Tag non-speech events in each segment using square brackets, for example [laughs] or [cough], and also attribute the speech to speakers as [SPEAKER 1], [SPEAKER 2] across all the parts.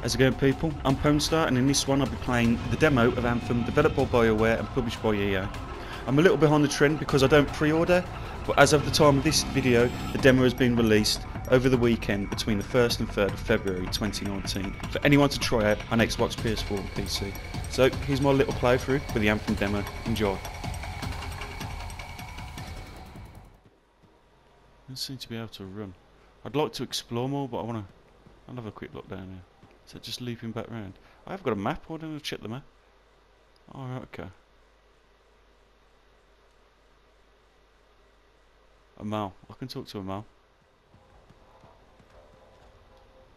[SPEAKER 1] How's it going people? I'm Ponestar and in this one I'll be playing the demo of Anthem developed by BioWare and published by EA. I'm a little behind the trend because I don't pre-order, but as of the time of this video the demo has been released over the weekend between the 1st and 3rd of February 2019 for anyone to try out on Xbox, PS4 and PC. So here's my little playthrough for the Anthem demo. Enjoy. Don't seem to be able to run. I'd like to explore more but I wanna I'll have a quick look down here. Is that just looping back round? I have got a map, why don't I check the map? Alright, okay. Amal. I can talk to Amal.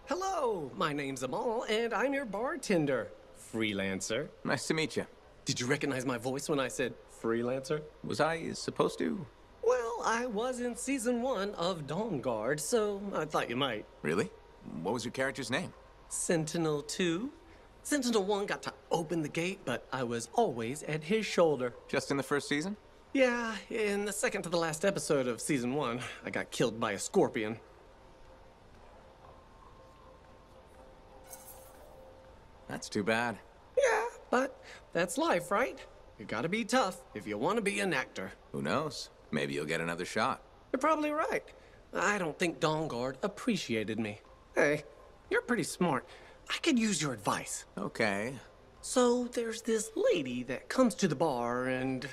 [SPEAKER 2] Hello, my name's Amal, and I'm your bartender. Freelancer.
[SPEAKER 3] Nice to meet you.
[SPEAKER 2] Did you recognize my voice when I said freelancer?
[SPEAKER 3] Was I supposed to?
[SPEAKER 2] Well, I was in season one of Dawnguard, so I thought you might.
[SPEAKER 3] Really? What was your character's name?
[SPEAKER 2] Sentinel 2. Sentinel 1 got to open the gate, but I was always at his shoulder.
[SPEAKER 3] Just in the first season?
[SPEAKER 2] Yeah, in the second to the last episode of season 1, I got killed by a scorpion.
[SPEAKER 3] That's too bad.
[SPEAKER 2] Yeah, but that's life, right? You gotta be tough if you want to be an actor.
[SPEAKER 3] Who knows? Maybe you'll get another shot.
[SPEAKER 2] You're probably right. I don't think Dawnguard appreciated me. Hey, you're pretty smart. I could use your advice.
[SPEAKER 3] Okay.
[SPEAKER 2] So there's this lady that comes to the bar, and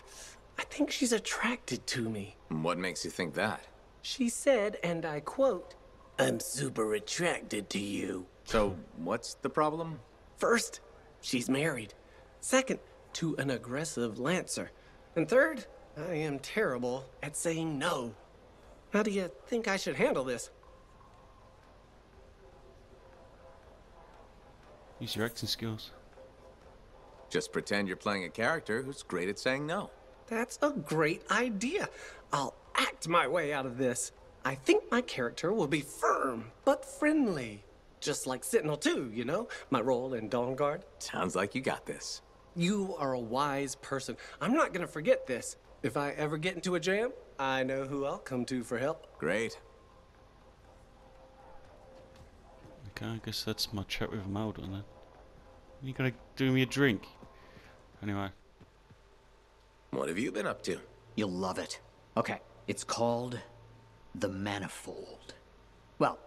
[SPEAKER 2] I think she's attracted to me.
[SPEAKER 3] What makes you think that?
[SPEAKER 2] She said, and I quote, I'm super attracted to you.
[SPEAKER 3] So, what's the problem?
[SPEAKER 2] First, she's married. Second, to an aggressive lancer. And third, I am terrible at saying no. How do you think I should handle this?
[SPEAKER 1] Use your acting skills.
[SPEAKER 3] Just pretend you're playing a character who's great at saying no.
[SPEAKER 2] That's a great idea. I'll act my way out of this. I think my character will be firm, but friendly. Just like Sentinel 2, you know? My role in Dawnguard.
[SPEAKER 3] Sounds like you got this.
[SPEAKER 2] You are a wise person. I'm not gonna forget this. If I ever get into a jam, I know who I'll come to for help.
[SPEAKER 3] Great.
[SPEAKER 1] Okay, I guess that's my chat with Amal then. You gotta do me a drink. Anyway.
[SPEAKER 3] What have you been up to?
[SPEAKER 4] You'll love it. Okay, it's called the Manifold. Well,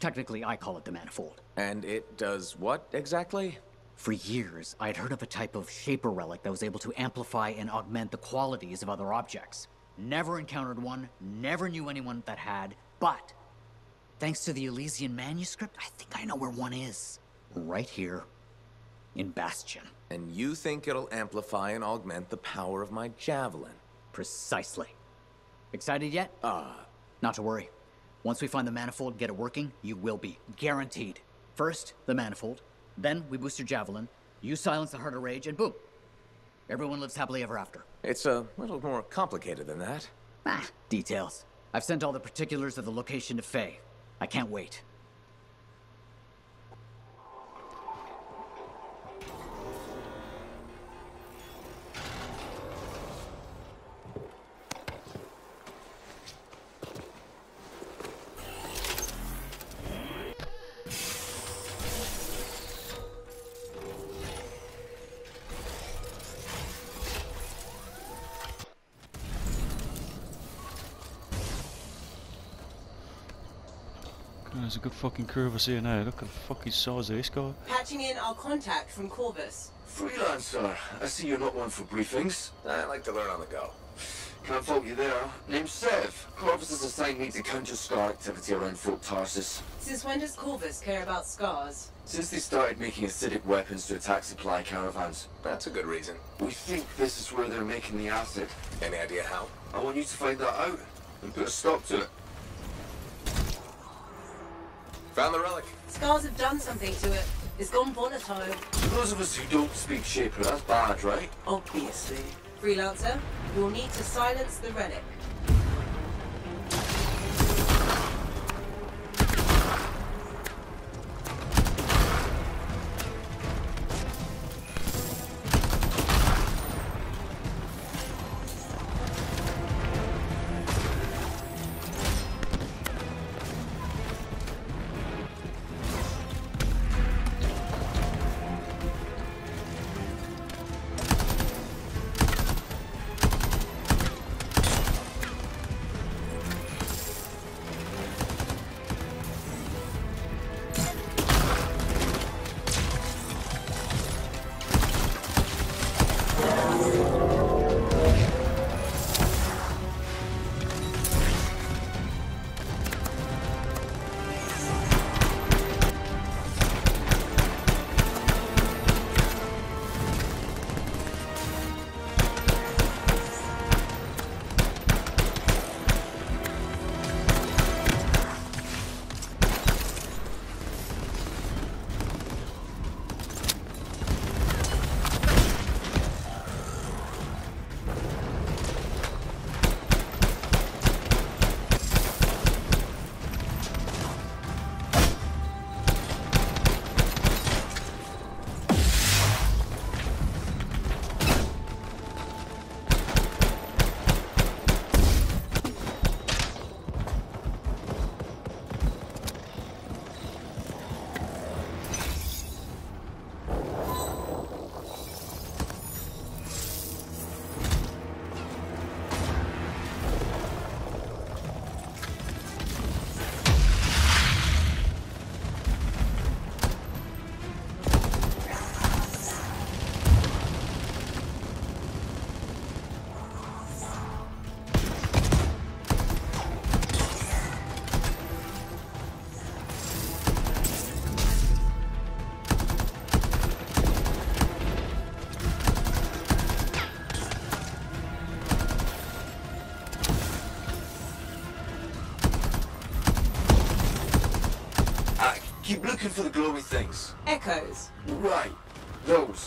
[SPEAKER 4] technically I call it the Manifold.
[SPEAKER 3] And it does what exactly?
[SPEAKER 4] For years, I'd heard of a type of Shaper relic that was able to amplify and augment the qualities of other objects. Never encountered one, never knew anyone that had, but thanks to the Elysian manuscript, I think I know where one is. Right here in Bastion.
[SPEAKER 3] And you think it'll amplify and augment the power of my javelin?
[SPEAKER 4] Precisely. Excited yet?
[SPEAKER 3] Uh,
[SPEAKER 4] Not to worry. Once we find the manifold and get it working, you will be. Guaranteed. First, the manifold. Then, we boost your javelin. You silence the Heart of Rage, and boom. Everyone lives happily ever after.
[SPEAKER 3] it's a little more complicated than that.
[SPEAKER 4] Ah, details. I've sent all the particulars of the location to Faye. I can't wait.
[SPEAKER 1] God, there's good fucking crew of us here now. Look at the fucking size of this guy.
[SPEAKER 5] Patching in our contact from Corvus.
[SPEAKER 6] Freelancer, I see you're not one for briefings.
[SPEAKER 3] I like to learn on the go.
[SPEAKER 6] Can't fault you there. Name's Sev. Corvus has assigned me to counter Scar activity around Fort Tarsis.
[SPEAKER 5] Since when does Corvus care about scars?
[SPEAKER 6] Since they started making acidic weapons to attack supply caravans,
[SPEAKER 3] That's a good reason.
[SPEAKER 6] we think this is where they're making the acid.
[SPEAKER 3] Any idea how?
[SPEAKER 6] I want you to find that out and put a stop to it.
[SPEAKER 3] Found the relic.
[SPEAKER 5] Scars have done something to it. It's gone volatile.
[SPEAKER 6] For those of us who don't speak Shaper, that's bad, right?
[SPEAKER 5] Obviously. Freelancer, you'll need to silence the relic.
[SPEAKER 6] Looking for the glowy things.
[SPEAKER 5] Echoes.
[SPEAKER 6] Right. Those.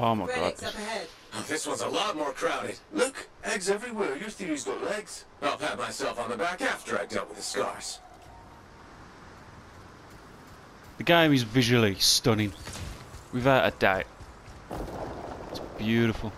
[SPEAKER 1] Oh my god.
[SPEAKER 5] Up ahead.
[SPEAKER 3] Oh, this one's a lot more crowded.
[SPEAKER 6] Look, eggs everywhere. Your theory's got legs.
[SPEAKER 3] I'll pat myself on the back after I dealt with the scars.
[SPEAKER 1] The game is visually stunning, without a doubt. It's beautiful.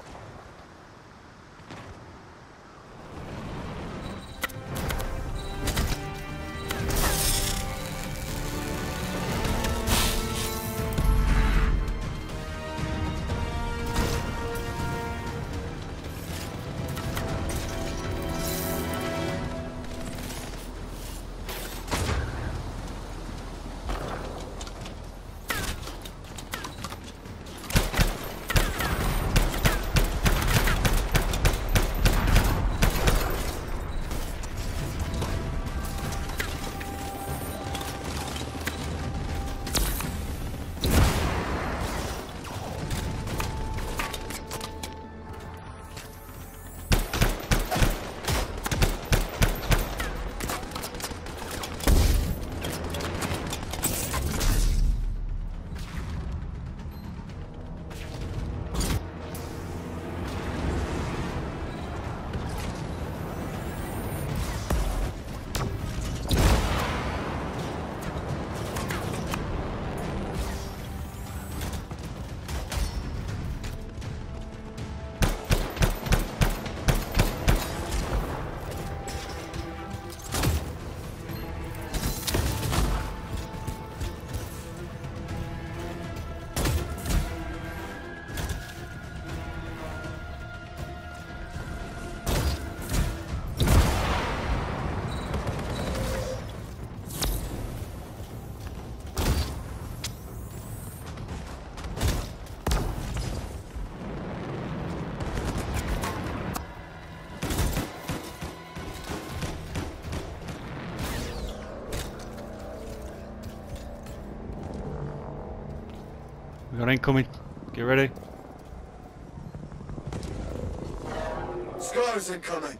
[SPEAKER 1] Incoming. Get ready.
[SPEAKER 6] Scars incoming.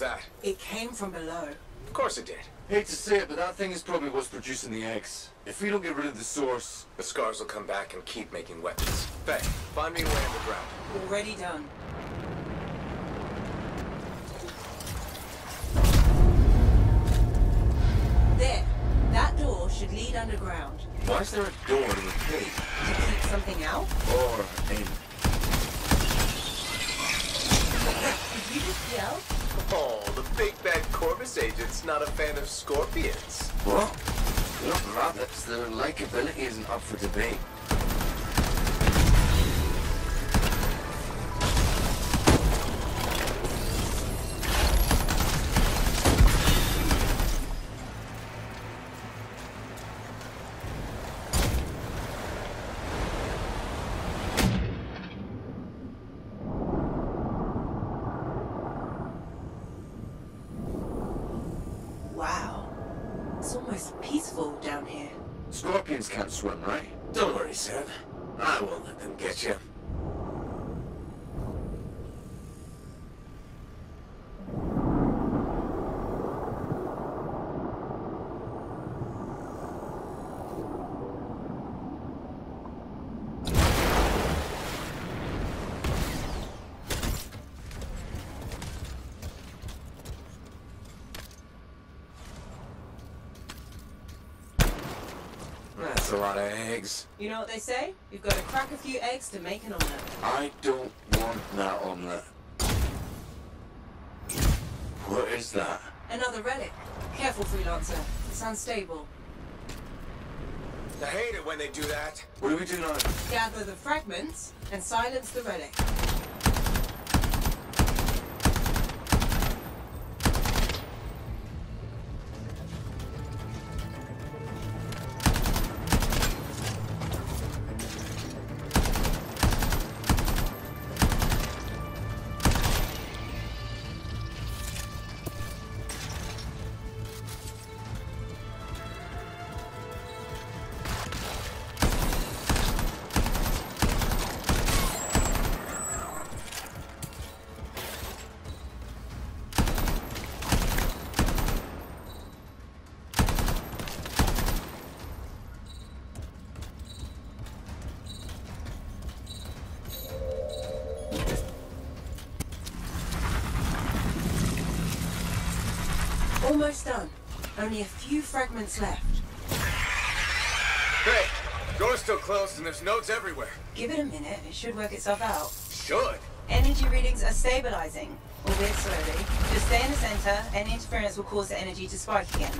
[SPEAKER 3] That?
[SPEAKER 5] It came from below.
[SPEAKER 3] Of course it did.
[SPEAKER 6] Hate to say it, but that thing is probably what's producing the eggs. If we don't get rid of the source,
[SPEAKER 3] The scars will come back and keep making weapons. Faye, find me a way underground.
[SPEAKER 5] Already done. There. That door should lead underground.
[SPEAKER 6] why is there a door to the cave?
[SPEAKER 5] To keep something out?
[SPEAKER 6] Or in?
[SPEAKER 5] Did you just yell?
[SPEAKER 3] Oh, the big bad Corvus agent's not a fan of scorpions.
[SPEAKER 6] What? Not rabbits. Their likability isn't up for debate.
[SPEAKER 5] Wow. It's almost peaceful down here.
[SPEAKER 6] Scorpions can't swim, right? Don't worry, Sev. I won't let them get you.
[SPEAKER 3] That's a lot of eggs.
[SPEAKER 5] You know what they say? You've got to crack a few eggs to make an omelette.
[SPEAKER 6] I don't want that omelette. What is that?
[SPEAKER 5] Another relic. Careful, freelancer. It's unstable.
[SPEAKER 3] I hate it when they do that.
[SPEAKER 6] What do we do now?
[SPEAKER 5] Gather the fragments and silence the relic. Almost done. Only a few fragments left.
[SPEAKER 3] Hey, door's still closed and there's nodes everywhere.
[SPEAKER 5] Give it a minute, it should work itself out.
[SPEAKER 3] Should.
[SPEAKER 5] Energy readings are stabilizing, albeit slowly. Just stay in the center, any interference will cause the energy to spike again.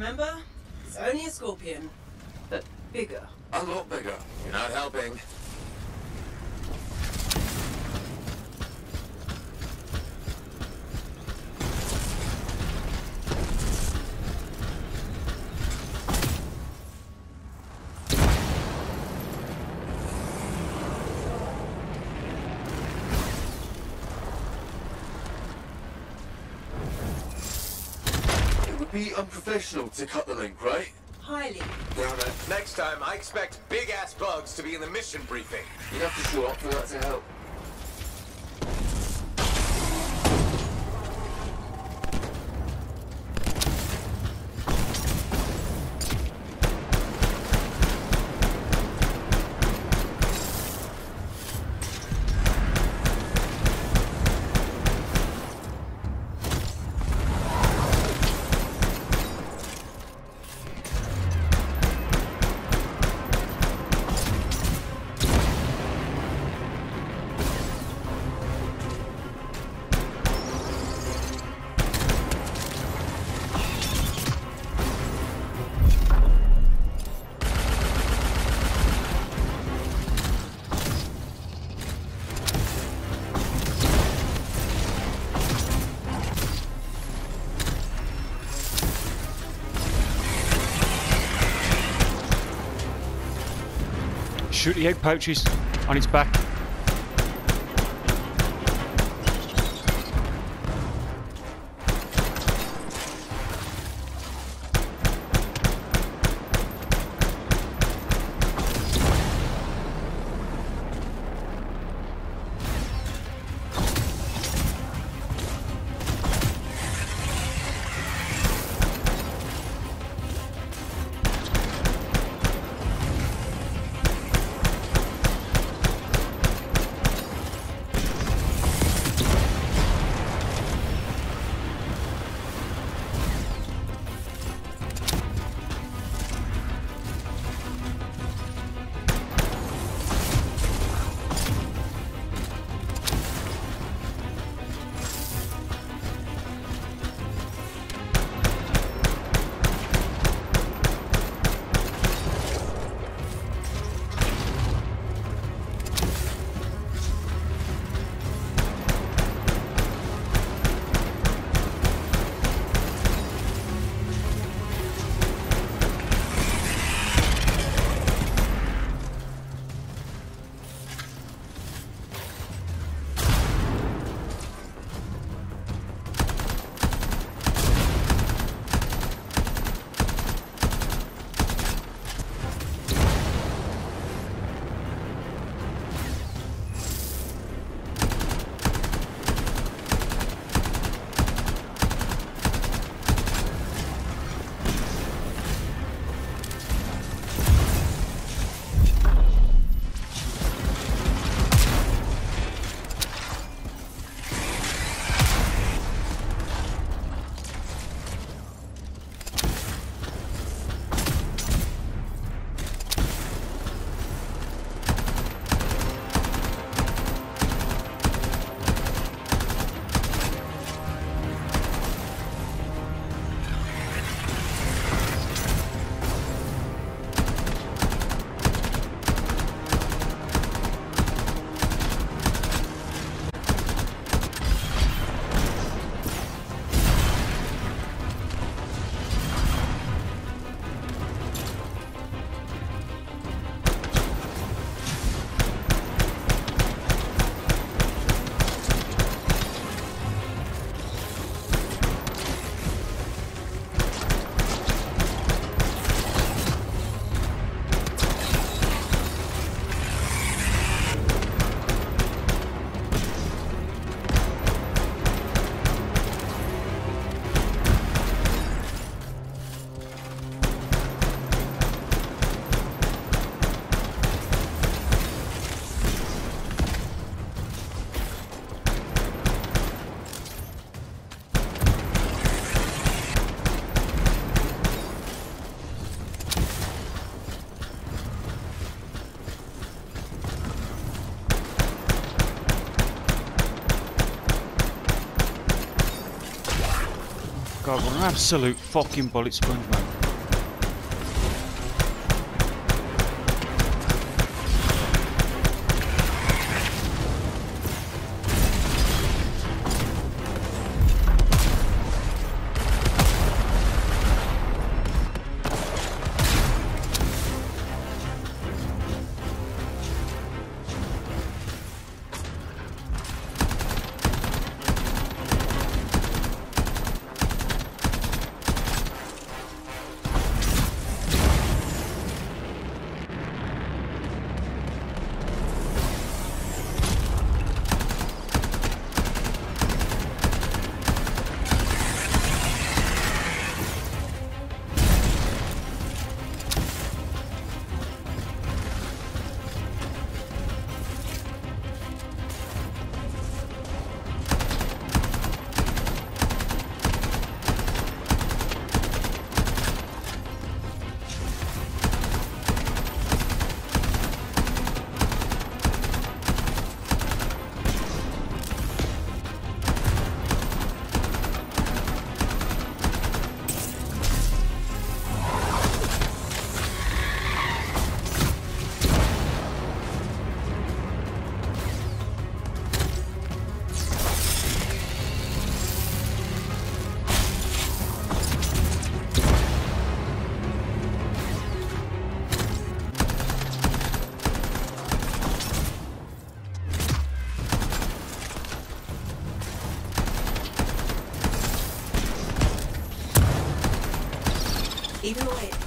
[SPEAKER 5] Remember? It's only a scorpion, but bigger.
[SPEAKER 6] A lot bigger. You're not helping. Be unprofessional to cut the link, right?
[SPEAKER 5] Highly.
[SPEAKER 6] Damn it.
[SPEAKER 3] Next time, I expect big-ass bugs to be in the mission briefing.
[SPEAKER 6] You have to show up for that to help.
[SPEAKER 1] Shoot the egg pouches on its back. Absolute fucking bullet sponge, man.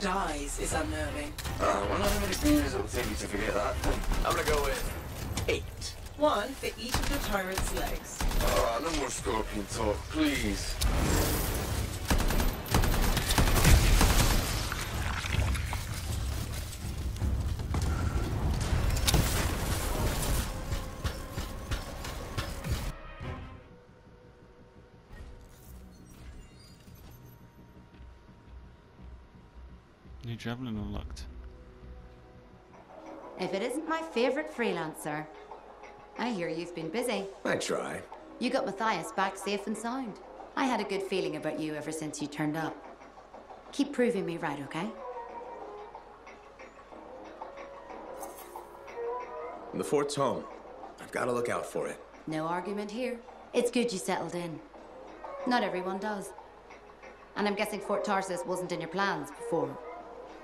[SPEAKER 5] Dies is unnerving.
[SPEAKER 6] Uh, well, how many beers it'll take you to forget that?
[SPEAKER 3] I'm gonna go with eight.
[SPEAKER 5] One for each of the tyrant's legs.
[SPEAKER 6] Uh, no more scorpion talk, please.
[SPEAKER 7] My favorite freelancer. I hear you've been busy.
[SPEAKER 3] I try.
[SPEAKER 7] You got Matthias back safe and sound. I had a good feeling about you ever since you turned up. Keep proving me right, okay?
[SPEAKER 3] The fort's home. I've got to look out for it.
[SPEAKER 7] No argument here. It's good you settled in. Not everyone does. And I'm guessing Fort Tarsis wasn't in your plans before.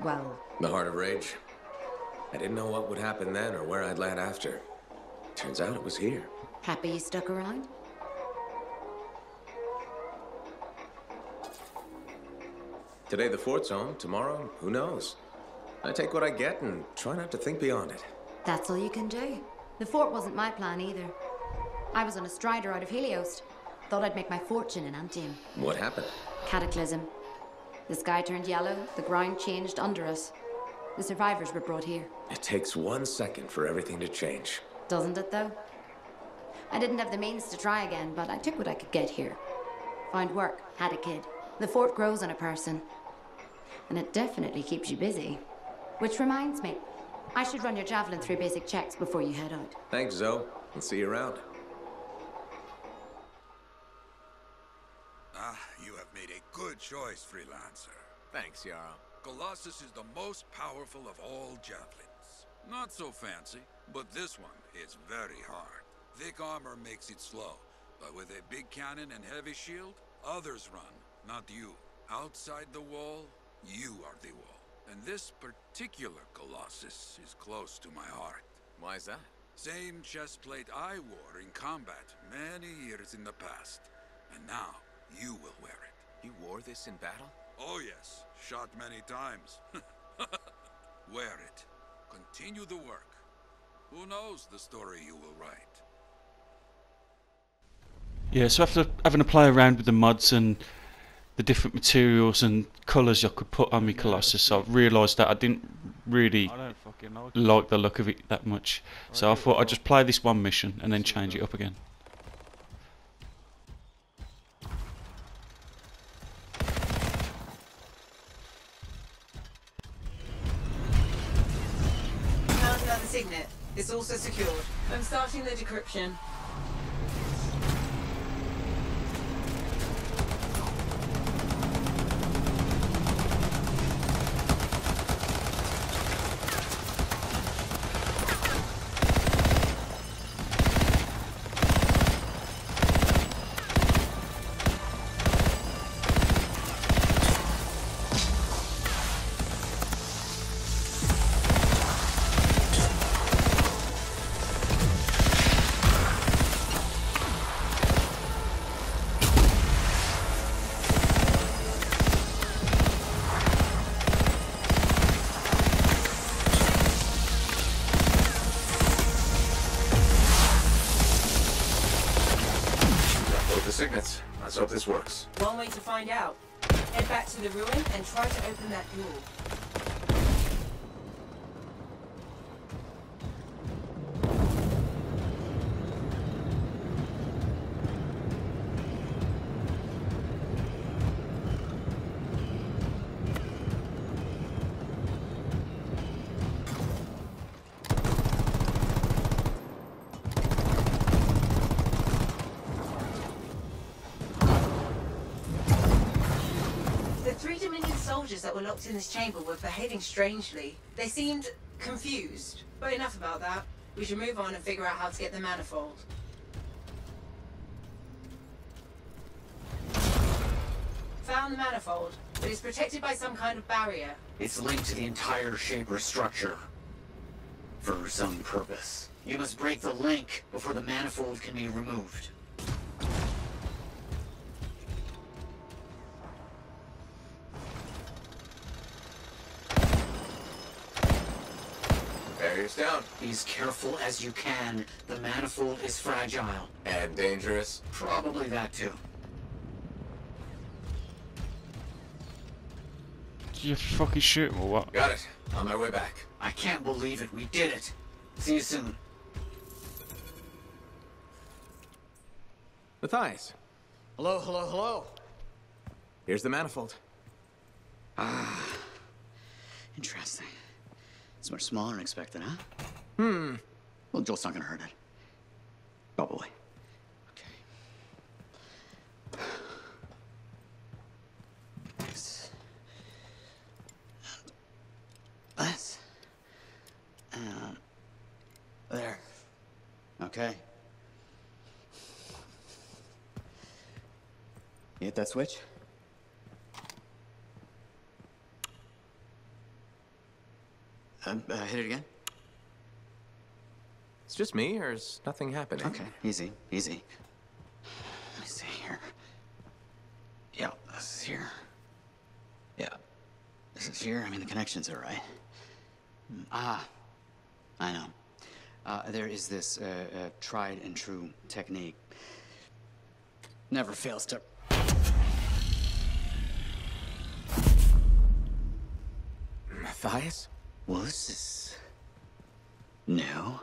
[SPEAKER 7] Well,
[SPEAKER 3] The Heart of Rage. I didn't know what would happen then or where I'd land after. Turns out it was here.
[SPEAKER 7] happy you stuck around?
[SPEAKER 3] Today the fort's home, tomorrow, who knows? I take what I get and try not to think beyond it.
[SPEAKER 7] That's all you can do. The fort wasn't my plan either. I was on a strider out of Helios. Thought I'd make my fortune in Antium.
[SPEAKER 3] What happened?
[SPEAKER 7] Cataclysm. The sky turned yellow, the ground changed under us. The survivors were brought here.
[SPEAKER 3] It takes one second for everything to change.
[SPEAKER 7] Doesn't it, though? I didn't have the means to try again, but I took what I could get here. Found work, had a kid. The fort grows on a person. And it definitely keeps you busy. Which reminds me, I should run your javelin through basic checks before you head out.
[SPEAKER 3] Thanks, Zoe. I'll see you around.
[SPEAKER 8] Ah, you have made a good choice, Freelancer.
[SPEAKER 3] Thanks, Yarrow.
[SPEAKER 8] Colossus is the most powerful of all javelins. Not so fancy, but this one is very hard. Thick armor makes it slow, but with a big cannon and heavy shield, others run, not you. Outside the wall, you are the wall. And this particular Colossus is close to my heart.
[SPEAKER 3] Why is that?
[SPEAKER 8] Same chest plate I wore in combat many years in the past. And now, you will wear it.
[SPEAKER 3] You wore this in battle?
[SPEAKER 8] Oh yes, shot many times. [laughs] Wear it. Continue the work. Who knows the story you will write?
[SPEAKER 1] Yeah, so after having a play around with the mods and the different materials and colours I could put on my Colossus, I realised that I didn't really
[SPEAKER 9] I don't fucking know.
[SPEAKER 1] like the look of it that much. So I thought I'd just play this one mission and then change it up again.
[SPEAKER 5] It's also secured. I'm starting the decryption. To the ruin and try to open that door. Were locked in this chamber were behaving strangely. They seemed confused. But enough about that. We should move on and figure out how to get the manifold. Found the manifold, but it's protected by some kind of barrier.
[SPEAKER 4] It's linked to the entire Shaper structure. For some purpose. You must break the link before the manifold can be removed.
[SPEAKER 6] Barriers down.
[SPEAKER 4] Be as careful as you can. The manifold is fragile.
[SPEAKER 6] And dangerous.
[SPEAKER 4] Probably that too.
[SPEAKER 1] Did you fucking shoot him or what?
[SPEAKER 6] Got it. On my way back.
[SPEAKER 4] I can't believe it. We did it. See you soon.
[SPEAKER 3] Matthias,
[SPEAKER 4] Hello, hello, hello.
[SPEAKER 3] here's the manifold. Ah.
[SPEAKER 4] Interesting. It's much smaller than expected, huh? Hmm. Well, Joel's not gonna hurt it. Probably. Okay. This. This. And there. Okay. You hit that switch? Um, uh, hit it again?
[SPEAKER 3] It's just me, or is nothing happening?
[SPEAKER 4] Okay, easy, easy. Let me see here. Yeah, this is here. Yeah, this is here. I mean, the connections are right. Hmm, Ah, I know. Uh, there is this uh, uh, tried and true technique. Never fails to.
[SPEAKER 3] Matthias?
[SPEAKER 4] Well, this is new.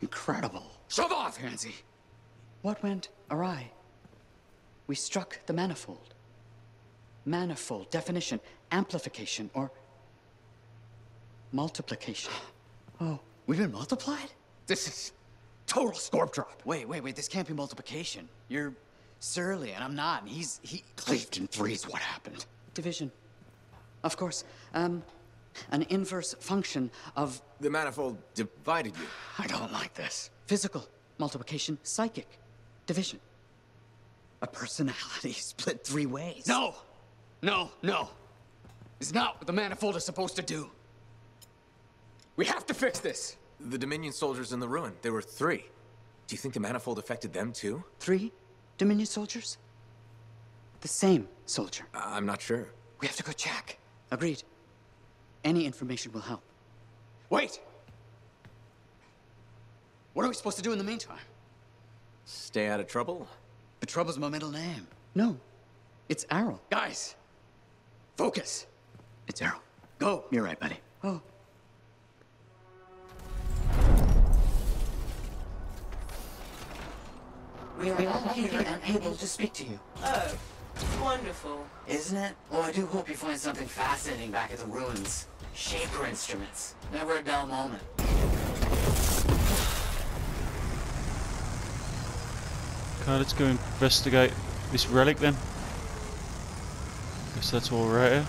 [SPEAKER 4] Incredible. Shove off, Hansi. What went awry? We struck the manifold. Manifold, definition, amplification, or multiplication. [gasps] Oh, we've been multiplied? This is total scorp drop. Wait, wait, wait. This can't be multiplication. You're surly, and I'm not. And he's he cleaved in threes. What happened? Division. Of course. Um, an inverse function of
[SPEAKER 3] The manifold divided you.
[SPEAKER 4] I don't like this. Physical multiplication, psychic division. A personality [laughs] split three ways. No, no, no. It's not what the manifold is supposed to do. We have to fix this.
[SPEAKER 3] The Dominion soldiers in the ruin, there were three. Do you think the manifold affected them too?
[SPEAKER 4] Three Dominion soldiers? The same soldier.
[SPEAKER 3] I- I'm not sure.
[SPEAKER 4] We have to go check. Agreed. Any information will help. Wait! What are we supposed to do in the meantime?
[SPEAKER 3] Stay out of trouble?
[SPEAKER 4] The trouble's my middle name. No, it's Errol. Guys, focus. It's Errol. Go. You're right, buddy. Oh. We are all here and able to speak to you.
[SPEAKER 5] Oh, wonderful.
[SPEAKER 4] Isn't it? Well, I do hope you find something fascinating back at the ruins. Shaper instruments. Never a dull moment.
[SPEAKER 1] Okay, let's go investigate this relic then. Guess that's all right here.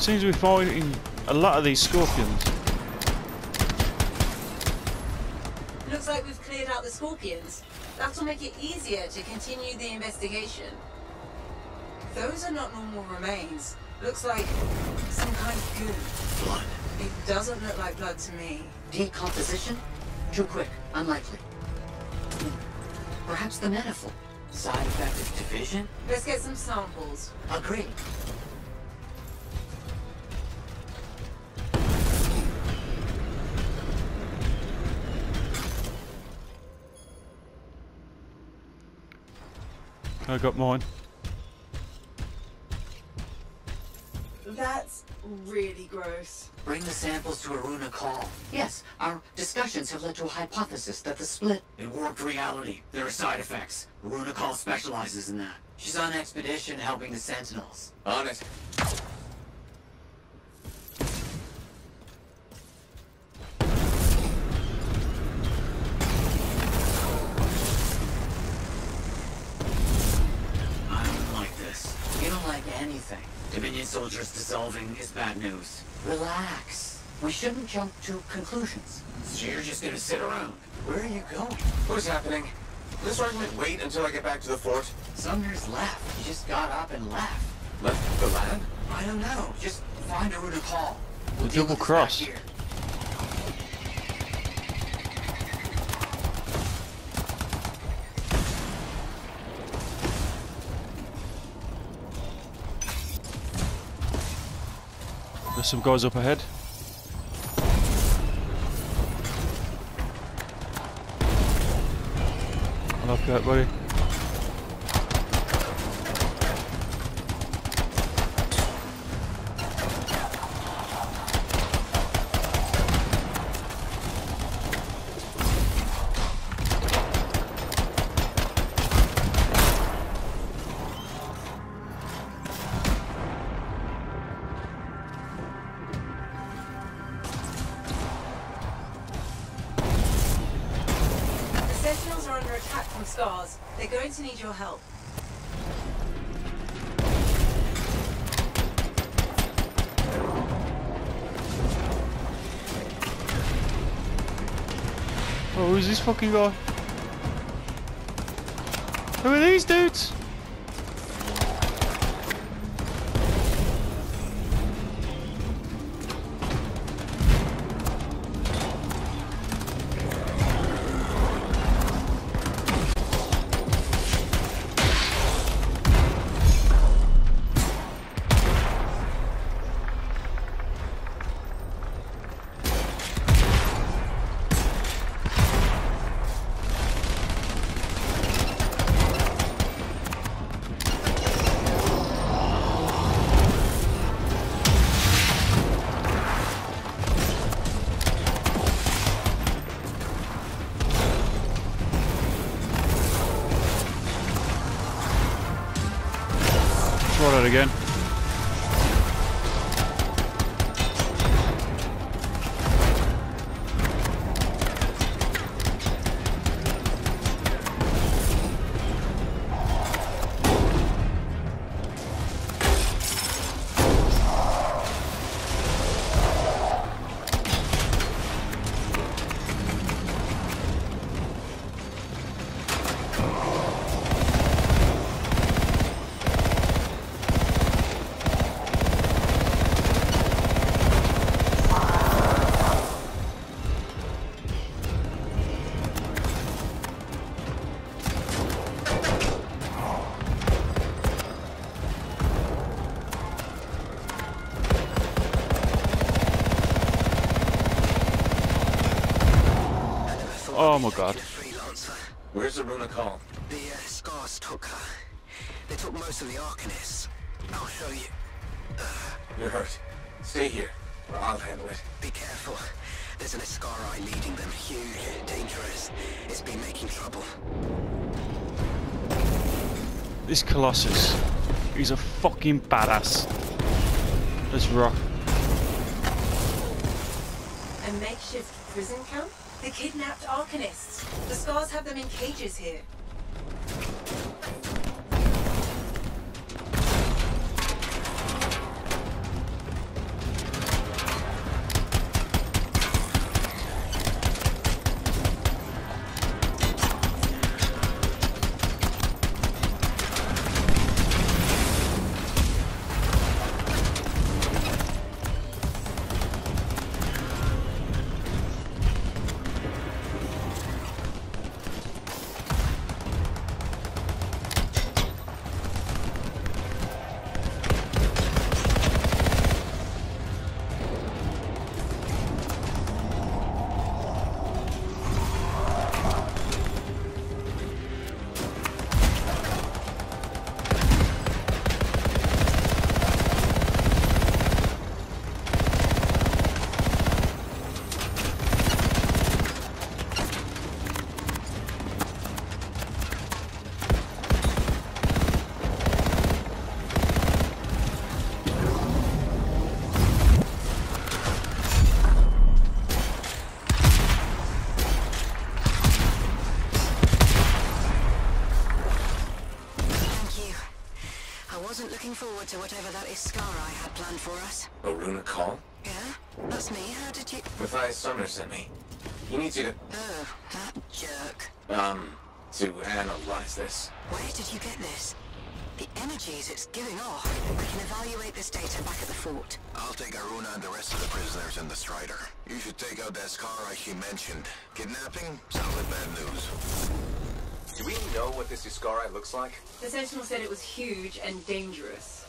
[SPEAKER 1] Seems to be fighting a lot of these scorpions.
[SPEAKER 5] Looks like we've cleared out the scorpions. That'll make it easier to continue the investigation. Those are not normal remains. Looks like some kind of goo.
[SPEAKER 10] Blood.
[SPEAKER 5] It doesn't look like blood to me.
[SPEAKER 10] Decomposition? Too quick. Unlikely. Perhaps the manifold. Side effect of division?
[SPEAKER 5] Let's get some samples.
[SPEAKER 10] Agreed.
[SPEAKER 1] I got mine.
[SPEAKER 5] That's really gross.
[SPEAKER 10] Bring the samples to Aruna Call. Yes, our discussions have led to a hypothesis that the split in warped reality. There are side effects. Aruna Call specializes in that. She's on expedition helping the Sentinels.
[SPEAKER 3] On it.
[SPEAKER 10] Dominion soldiers dissolving is bad news. Relax. We shouldn't jump to conclusions. So you're just gonna sit around. Where are you going?
[SPEAKER 3] What is happening? Will this argument wait until I get back to the fort?
[SPEAKER 10] Sumner's left. He just got up and left.
[SPEAKER 3] Left the land?
[SPEAKER 10] I don't know. Just find Aruna Call. We'll
[SPEAKER 1] The double cross.
[SPEAKER 10] here.
[SPEAKER 1] There's some guys up ahead. I love that, buddy. Fucking guy? Who are these dudes? Oh my god.
[SPEAKER 3] Where's the Runa call?
[SPEAKER 11] The uh, Scars took her. They took most of the Arcanists. I'll show you.
[SPEAKER 3] You're hurt. Stay here. or I'll handle it.
[SPEAKER 11] Be careful. There's an Escari leading them. Huge, dangerous. It's been making trouble.
[SPEAKER 1] This Colossus, he's a fucking badass. Let's rock.
[SPEAKER 5] A makeshift prison camp? The kidnapped Arcanists. The Scars have them in cages here.
[SPEAKER 11] For us?
[SPEAKER 6] A runa call?
[SPEAKER 11] Yeah? That's me. How did you...
[SPEAKER 6] Matthias Sumner sent me. He needs you to,
[SPEAKER 11] Oh, that jerk.
[SPEAKER 6] um, to analyze this.
[SPEAKER 11] Where did you get this? The energies it's giving off. I can evaluate this data back at the fort.
[SPEAKER 12] I'll take Aruna and the rest of the prisoners in the Strider. You should take out that Skara she mentioned. Kidnapping? Sounds like bad news.
[SPEAKER 3] Do we know what this Iskari looks like?
[SPEAKER 5] The Sentinel said it was huge and dangerous.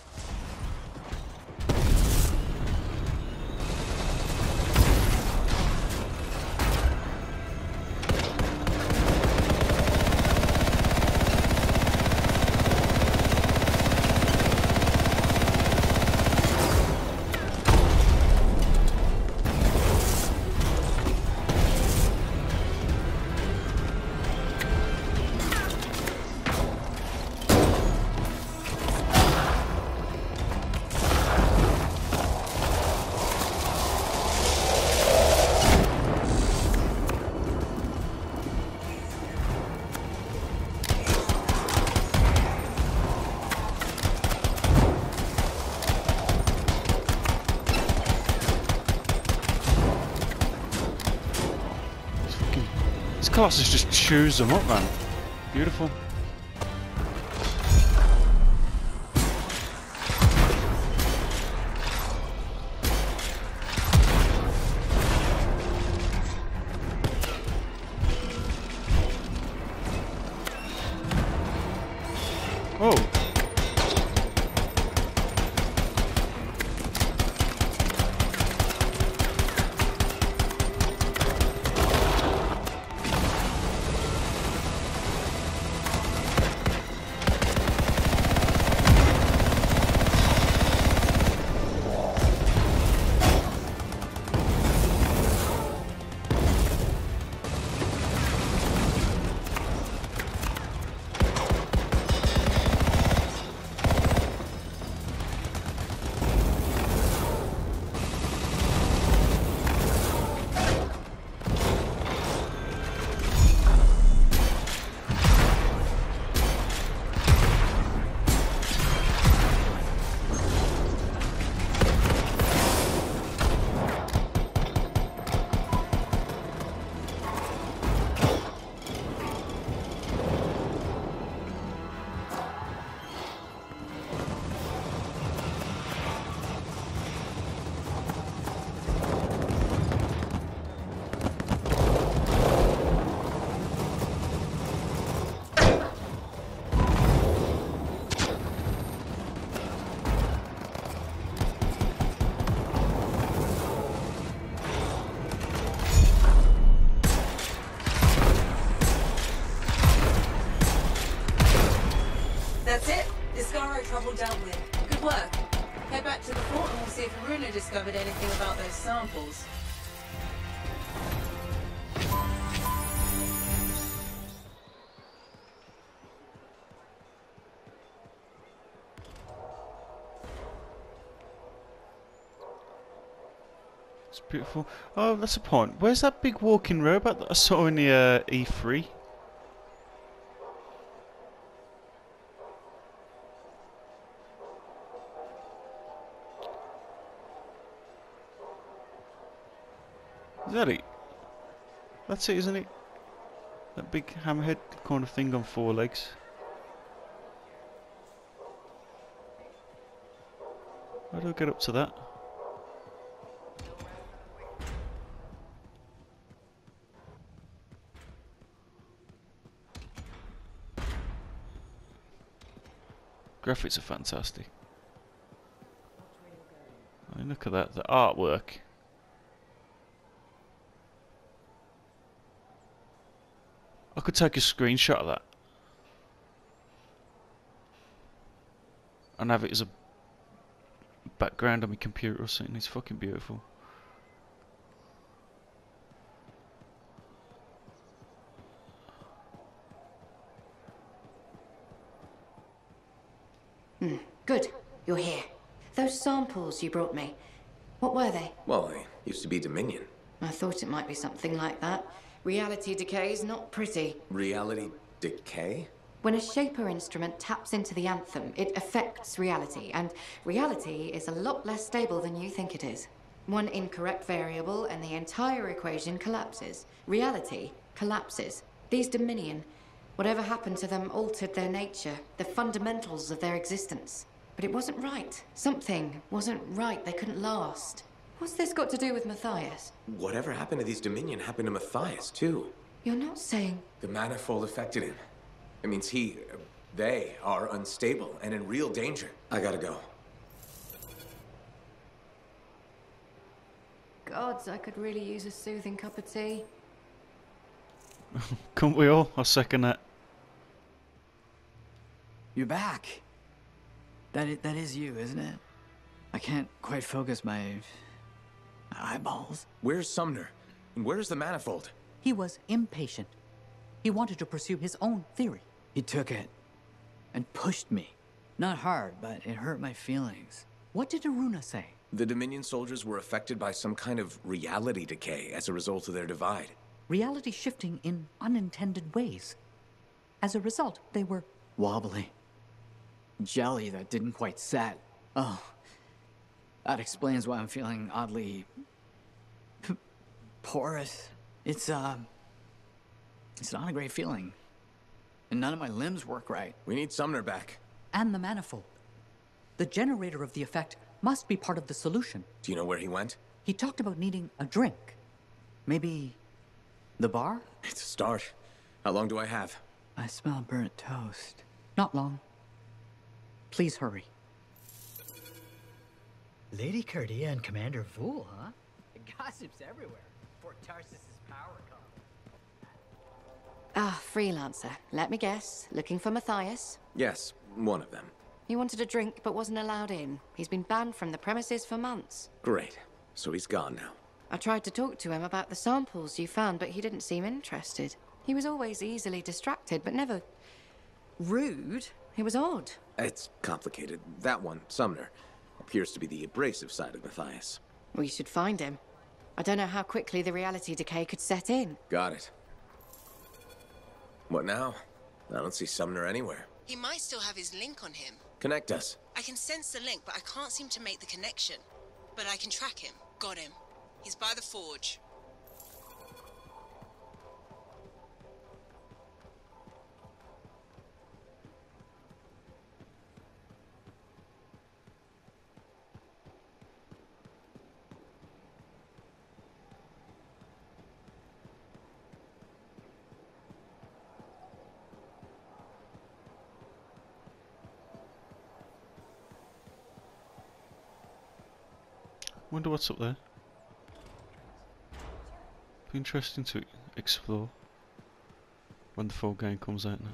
[SPEAKER 1] Colossus just chews them up, man. Beautiful. Beautiful. Oh, that's a point. Where's that big walking robot that I saw in the uh, E3? Is that it? That's it, isn't it? That big hammerhead kind of thing on four legs. How do I get up to that? Graphics are fantastic. I mean, look at that, the artwork. I could take a screenshot of that. And have it as a background on my computer or something. It's fucking beautiful.
[SPEAKER 13] Hmm, good. You're here. Those samples you brought me, what were they?
[SPEAKER 3] Well, they used to be Dominion.
[SPEAKER 13] I thought it might be something like that. Reality decay is not pretty.
[SPEAKER 3] Reality decay?
[SPEAKER 13] When a Shaper instrument taps into the anthem, it affects reality, and reality is a lot less stable than you think it is. One incorrect variable and the entire equation collapses. Reality collapses. These Dominion, whatever happened to them altered their nature, the fundamentals of their existence. But it wasn't right. Something wasn't right. They couldn't last. What's this got to do with Matthias?
[SPEAKER 3] Whatever happened to these Dominion happened to Matthias, too.
[SPEAKER 13] You're not saying.
[SPEAKER 3] The manifold affected him. It means he, uh, they are unstable and in real danger. I gotta go.
[SPEAKER 13] Gods, I could really use a soothing cup of tea. [laughs]
[SPEAKER 1] Couldn't we all? I second that.
[SPEAKER 4] You're back. That is, that is you, isn't it? I can't quite focus my, my eyeballs.
[SPEAKER 3] Where's Sumner? And where's the manifold?
[SPEAKER 4] He was impatient. He wanted to pursue his own theory. He took it and pushed me. Not hard, but it hurt my feelings. What did Aruna say?
[SPEAKER 3] The Dominion soldiers were affected by some kind of reality decay as a result of their divide.
[SPEAKER 4] Reality shifting in unintended ways. As a result, they were wobbly. Jelly that didn't quite set. Oh, that explains why I'm feeling oddly [laughs] porous. It's, uh, it's not a great feeling. And none of my limbs work right.
[SPEAKER 3] We need Sumner back.
[SPEAKER 4] And the manifold. The generator of the effect must be part of the solution.
[SPEAKER 3] Do you know where he went?
[SPEAKER 4] He talked about needing a drink. Maybe the bar?
[SPEAKER 3] It's a start. How long do I have?
[SPEAKER 4] I smell burnt toast. Not long. Please hurry.
[SPEAKER 14] Lady Cardia and Commander Vool, huh? Gossip's everywhere. Fort Tarsis' power come.
[SPEAKER 13] Ah, freelancer. Let me guess. Looking for Matthias?
[SPEAKER 3] Yes, one of them.
[SPEAKER 13] He wanted a drink but wasn't allowed in. He's been banned from the premises for months.
[SPEAKER 3] Great. So he's gone now.
[SPEAKER 13] I tried to talk to him about the samples you found, but he didn't seem interested. He was always easily distracted, but never rude. It was odd.
[SPEAKER 3] It's complicated. That one, Sumner, appears to be the abrasive side of Matthias.
[SPEAKER 13] We should find him. I don't know how quickly the reality decay could set in.
[SPEAKER 3] Got it. What now? I don't see Sumner anywhere.
[SPEAKER 15] He might still have his link on him.
[SPEAKER 3] Connect us.
[SPEAKER 15] I can sense the link, but I can't seem to make the connection. But I can track him. Got him. He's by the forge.
[SPEAKER 1] Wonder what's up there. Be interesting to explore when the full game comes out now.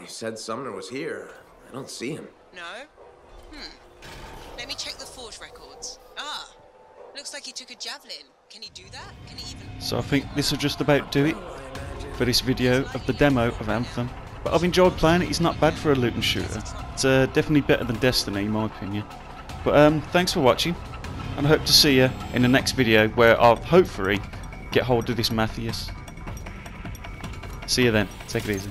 [SPEAKER 3] You said Sumner was here. I don't see him.
[SPEAKER 15] No? He took a javelin. Can he do that? Can he even...
[SPEAKER 1] So I think this will just about do it for this video of the demo of Anthem. But I've enjoyed playing it, it's not bad for a loot and shooter. It's uh, definitely better than Destiny in my opinion. But um, thanks for watching, and I hope to see you in the next video where I'll hopefully get hold of this Matthias. See you then, take it easy.